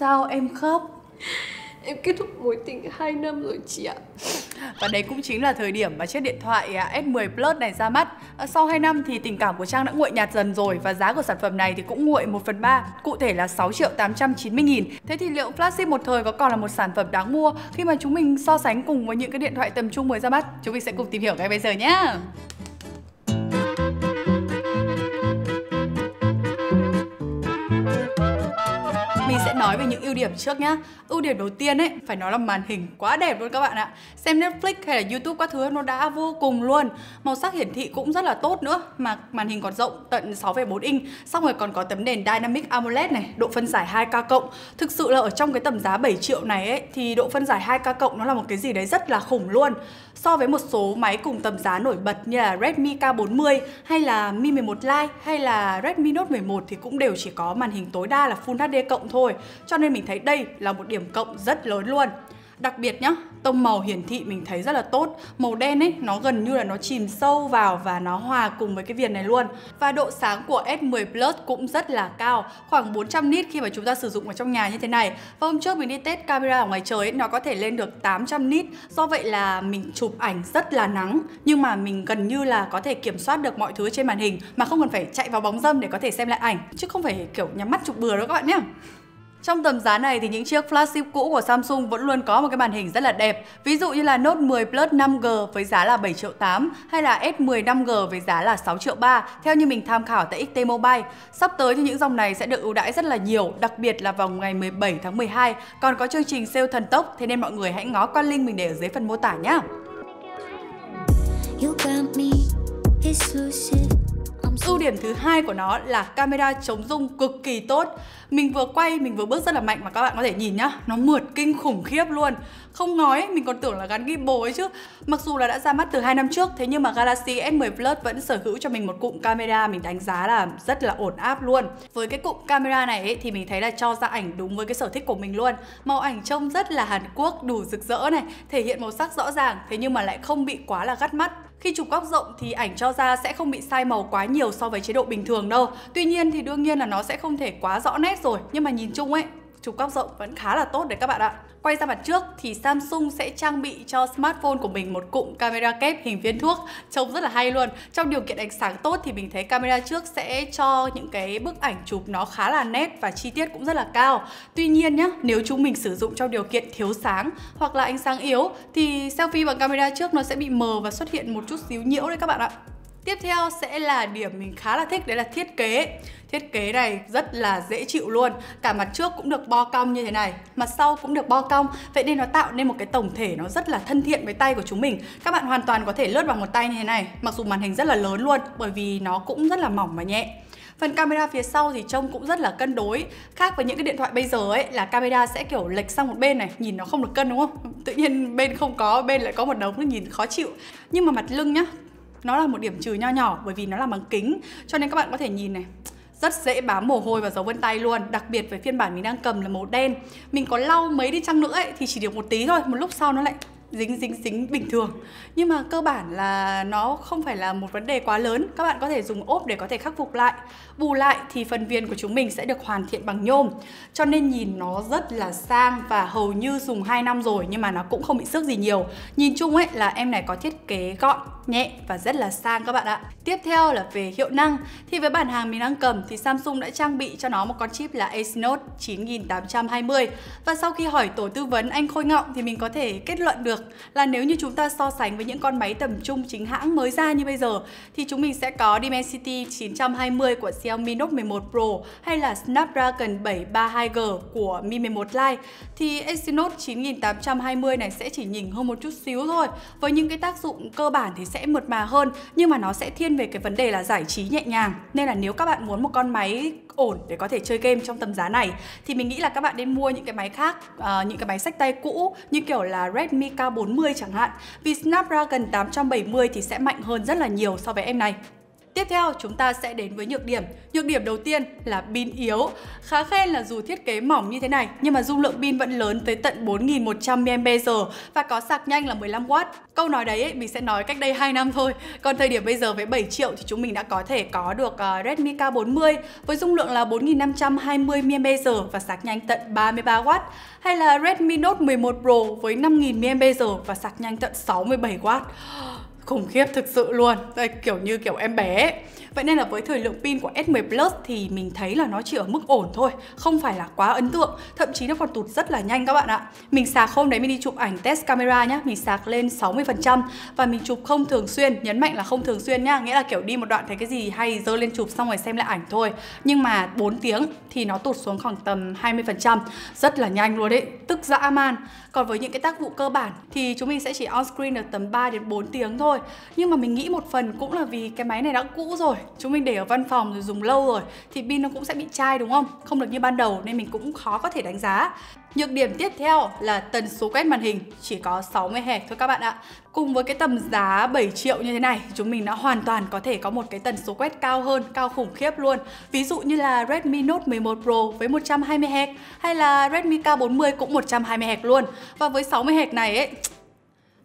Sao em khóc? Em kết thúc mối tình 2 năm rồi chị ạ. Và đấy cũng chính là thời điểm mà chiếc điện thoại à, S10 Plus này ra mắt. À, Sau 2 năm thì tình cảm của Trang đã nguội nhạt dần rồi Và giá của sản phẩm này thì cũng nguội 1 phần 3 Cụ thể là 6 triệu 890 nghìn. Thế thì liệu Flagship một thời có còn là một sản phẩm đáng mua Khi mà chúng mình so sánh cùng với những cái điện thoại tầm trung mới ra mắt? Chúng mình sẽ cùng tìm hiểu ngay bây giờ nhé nói về những ưu điểm trước nhá. Ưu điểm đầu tiên ấy phải nói là màn hình quá đẹp luôn các bạn ạ. Xem Netflix hay là YouTube các thứ nó đã vô cùng luôn. Màu sắc hiển thị cũng rất là tốt nữa mà màn hình còn rộng tận 6,4 inch. Xong rồi còn có tấm nền Dynamic AMOLED này độ phân giải 2K cộng. Thực sự là ở trong cái tầm giá 7 triệu này ấy thì độ phân giải 2K cộng nó là một cái gì đấy rất là khủng luôn. So với một số máy cùng tầm giá nổi bật như là Redmi K40 hay là Mi 11 Lite hay là Redmi Note 11 thì cũng đều chỉ có màn hình tối đa là Full HD cộng thôi cho nên mình thấy đây là một điểm cộng rất lớn luôn. Đặc biệt nhá, tông màu hiển thị mình thấy rất là tốt. Màu đen ấy, nó gần như là nó chìm sâu vào và nó hòa cùng với cái viền này luôn. Và độ sáng của S10 Plus cũng rất là cao Khoảng 400 nit khi mà chúng ta sử dụng ở trong nhà như thế này. Và hôm trước mình đi test camera ở ngoài trời ấy, nó có thể lên được 800 nit. Do vậy là mình chụp ảnh rất là nắng Nhưng mà mình gần như là có thể kiểm soát được mọi thứ trên màn hình Mà không cần phải chạy vào bóng dâm để có thể xem lại ảnh. Chứ không phải kiểu nhắm mắt chụp bừa đâu các bạn nhé trong tầm giá này thì những chiếc flagship cũ của Samsung vẫn luôn có một cái màn hình rất là đẹp. Ví dụ như là Note 10 Plus 5G với giá là 7 triệu 8 hay là S10 5G với giá là 6 triệu 3 theo như mình tham khảo tại XT Mobile. Sắp tới thì những dòng này sẽ được ưu đãi rất là nhiều, đặc biệt là vào ngày 17 tháng 12 còn có chương trình sale thần tốc thế nên mọi người hãy ngó qua link mình để ở dưới phần mô tả nhé. You got me exclusive Ưu điểm thứ hai của nó là camera chống rung cực kỳ tốt. Mình vừa quay, mình vừa bước rất là mạnh mà các bạn có thể nhìn nhá, nó mượt kinh khủng khiếp luôn. Không nói, mình còn tưởng là gắn gimbal ấy chứ. Mặc dù là đã ra mắt từ 2 năm trước, thế nhưng mà Galaxy S10 Plus vẫn sở hữu cho mình một cụm camera mình đánh giá là rất là ổn áp luôn. Với cái cụm camera này ấy, thì mình thấy là cho ra ảnh đúng với cái sở thích của mình luôn. Màu ảnh trông rất là Hàn Quốc, đủ rực rỡ này, thể hiện màu sắc rõ ràng, thế nhưng mà lại không bị quá là gắt mắt. Khi chụp góc rộng thì ảnh cho ra sẽ không bị sai màu quá nhiều so với chế độ bình thường đâu. Tuy nhiên thì đương nhiên là nó sẽ không thể quá rõ nét rồi, nhưng mà nhìn chung ấy chụp góc rộng vẫn khá là tốt đấy các bạn ạ. Quay ra mặt trước thì Samsung sẽ trang bị cho smartphone của mình một cụm camera kép hình viên thuốc trông rất là hay luôn. Trong điều kiện ánh sáng tốt thì mình thấy camera trước sẽ cho những cái bức ảnh chụp nó khá là nét và chi tiết cũng rất là cao. Tuy nhiên nhá, nếu chúng mình sử dụng trong điều kiện thiếu sáng hoặc là ánh sáng yếu thì selfie bằng camera trước nó sẽ bị mờ và xuất hiện một chút xíu nhiễu đấy các bạn ạ. Tiếp theo sẽ là điểm mình khá là thích đấy là thiết kế. Thiết kế này rất là dễ chịu luôn. Cả mặt trước cũng được bo cong như thế này Mặt sau cũng được bo cong. Vậy nên nó tạo nên một cái tổng thể nó rất là thân thiện với tay của chúng mình. Các bạn hoàn toàn có thể lướt bằng một tay như thế này Mặc dù màn hình rất là lớn luôn Bởi vì nó cũng rất là mỏng và nhẹ. Phần camera phía sau thì trông cũng rất là cân đối. Khác với những cái điện thoại bây giờ ấy là camera sẽ kiểu lệch sang một bên này Nhìn nó không được cân đúng không? Tự nhiên bên không có, bên lại có một đống nhìn khó chịu. Nhưng mà mặt lưng nhá nó là một điểm trừ nho nhỏ bởi vì nó là bằng kính. Cho nên các bạn có thể nhìn này rất dễ bám mồ hôi và dấu vân tay luôn. Đặc biệt với phiên bản mình đang cầm là màu đen. Mình có lau mấy đi chăng nữa ấy, thì chỉ được một tí thôi một lúc sau nó lại dính dính dính bình thường. Nhưng mà cơ bản là nó không phải là một vấn đề quá lớn. Các bạn có thể dùng ốp để có thể khắc phục lại. Bù lại thì phần viền của chúng mình sẽ được hoàn thiện bằng nhôm. Cho nên nhìn nó rất là sang và hầu như dùng 2 năm rồi nhưng mà nó cũng không bị xước gì nhiều. Nhìn chung ấy là em này có thiết kế gọn, nhẹ và rất là sang các bạn ạ. Tiếp theo là về hiệu năng. Thì với bản hàng mình đang cầm thì Samsung đã trang bị cho nó một con chip là Exynos 9820 và sau khi hỏi tổ tư vấn anh Khôi Ngọng thì mình có thể kết luận được được. Là nếu như chúng ta so sánh với những con máy tầm trung chính hãng mới ra như bây giờ thì chúng mình sẽ có Dimensity 920 của Xiaomi Note 11 Pro hay là Snapdragon 732G của Mi 11 Lite. Thì Exynos 9820 này sẽ chỉ nhỉnh hơn một chút xíu thôi. Với những cái tác dụng cơ bản thì sẽ mượt mà hơn nhưng mà nó sẽ thiên về cái vấn đề là giải trí nhẹ nhàng. Nên là nếu các bạn muốn một con máy ổn để có thể chơi game trong tầm giá này thì mình nghĩ là các bạn nên mua những cái máy khác uh, những cái máy sách tay cũ như kiểu là Redmi K40 chẳng hạn. Vì Snapdragon 870 thì sẽ mạnh hơn rất là nhiều so với em này. Tiếp theo chúng ta sẽ đến với nhược điểm. Nhược điểm đầu tiên là pin yếu. Khá khen là dù thiết kế mỏng như thế này nhưng mà dung lượng pin vẫn lớn tới tận 4100 mAh và có sạc nhanh là 15W. Câu nói đấy ấy, mình sẽ nói cách đây 2 năm thôi. Còn thời điểm bây giờ với 7 triệu thì chúng mình đã có thể có được uh, Redmi K40 với dung lượng là 4520 mAh và sạc nhanh tận 33W hay là Redmi Note 11 Pro với 5000 mAh và sạc nhanh tận 67W khủng khiếp thực sự luôn. Đây, kiểu như kiểu em bé ấy. Vậy nên là với thời lượng pin của S10 Plus thì mình thấy là nó chỉ ở mức ổn thôi Không phải là quá ấn tượng. Thậm chí nó còn tụt rất là nhanh các bạn ạ. Mình sạc hôm đấy mình đi chụp ảnh test camera nhá Mình sạc lên 60% Và mình chụp không thường xuyên Nhấn mạnh là không thường xuyên nhá. Nghĩa là kiểu đi một đoạn thấy cái gì hay dơ lên chụp xong rồi xem lại ảnh thôi. Nhưng mà 4 tiếng thì nó tụt xuống khoảng tầm 20% Rất là nhanh luôn đấy Tức dã man. Còn với những cái tác vụ cơ bản Thì chúng mình sẽ chỉ on screen được tầm 3 đến 4 tiếng thôi. Nhưng mà mình nghĩ một phần cũng là vì cái máy này đã cũ rồi chúng mình để ở văn phòng rồi dùng lâu rồi thì pin nó cũng sẽ bị chai đúng không không được như ban đầu nên mình cũng khó có thể đánh giá Nhược điểm tiếp theo là tần số quét màn hình chỉ có 60 Hz thôi các bạn ạ. Cùng với cái tầm giá 7 triệu như thế này, chúng mình đã hoàn toàn có thể có một cái tần số quét cao hơn, cao khủng khiếp luôn. Ví dụ như là Redmi Note 11 Pro với 120 Hz hay là Redmi K40 cũng 120 Hz luôn. Và với 60 Hz này ấy,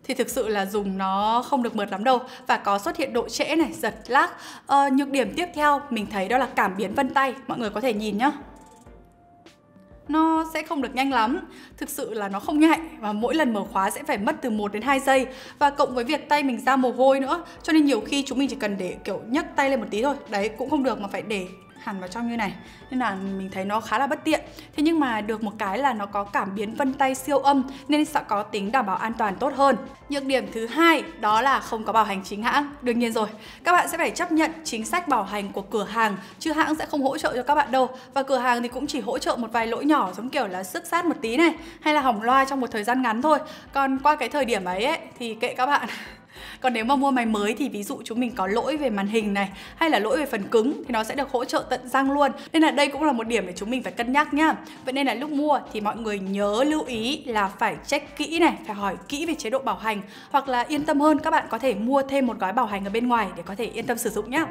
thì thực sự là dùng nó không được mượt lắm đâu và có xuất hiện độ trễ này, giật lag. Ờ, nhược điểm tiếp theo mình thấy đó là cảm biến vân tay, mọi người có thể nhìn nhá nó sẽ không được nhanh lắm Thực sự là nó không nhạy và mỗi lần mở khóa sẽ phải mất từ 1 đến 2 giây Và cộng với việc tay mình ra mồ hôi nữa Cho nên nhiều khi chúng mình chỉ cần để kiểu nhấc tay lên một tí thôi Đấy cũng không được mà phải để hẳn vào trong như này. Nên là mình thấy nó khá là bất tiện. Thế nhưng mà được một cái là nó có cảm biến vân tay siêu âm nên sẽ có tính đảm bảo an toàn tốt hơn. Nhược điểm thứ hai đó là không có bảo hành chính hãng. Đương nhiên rồi các bạn sẽ phải chấp nhận chính sách bảo hành của cửa hàng chứ hãng sẽ không hỗ trợ cho các bạn đâu. Và cửa hàng thì cũng chỉ hỗ trợ một vài lỗi nhỏ giống kiểu là sức sát một tí này hay là hỏng loa trong một thời gian ngắn thôi. Còn qua cái thời điểm ấy, ấy thì kệ các bạn. còn nếu mà mua máy mới thì ví dụ chúng mình có lỗi về màn hình này, hay là lỗi về phần cứng thì nó sẽ được hỗ trợ tận răng luôn. Nên là đây cũng là một điểm để chúng mình phải cân nhắc nhá. Vậy nên là lúc mua thì mọi người nhớ lưu ý là phải check kỹ này, phải hỏi kỹ về chế độ bảo hành, hoặc là yên tâm hơn, các bạn có thể mua thêm một gói bảo hành ở bên ngoài để có thể yên tâm sử dụng nhé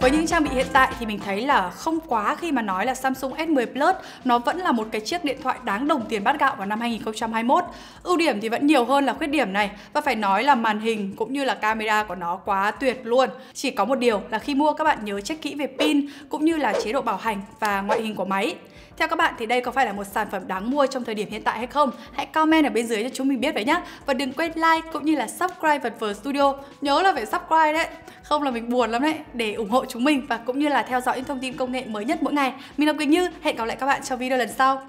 với những trang bị hiện tại thì mình thấy là không quá khi mà nói là Samsung S10 Plus, nó vẫn là một cái chiếc điện thoại đáng đồng tiền bát gạo vào năm 2021. Ưu điểm thì vẫn nhiều hơn là khuyết điểm này và phải nói là màn hình cũng như là camera của nó quá tuyệt luôn. Chỉ có một điều là khi mua các bạn nhớ check kỹ về pin cũng như là chế độ bảo hành và ngoại hình của máy. Theo các bạn, thì đây có phải là một sản phẩm đáng mua trong thời điểm hiện tại hay không? Hãy comment ở bên dưới cho chúng mình biết vậy nhé. Và đừng quên like cũng như là subscribe vật vờ studio. Nhớ là phải subscribe đấy. Không là mình buồn lắm đấy. Để ủng hộ chúng mình và cũng như là theo dõi những thông tin công nghệ mới nhất mỗi ngày. Mình là Quỳnh Như. Hẹn gặp lại các bạn trong video lần sau.